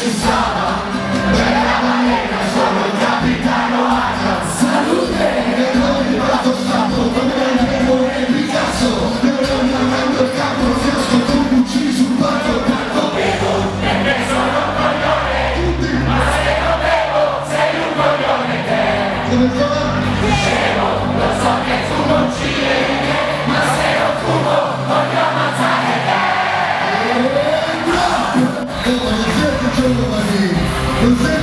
Shabbat Silverman,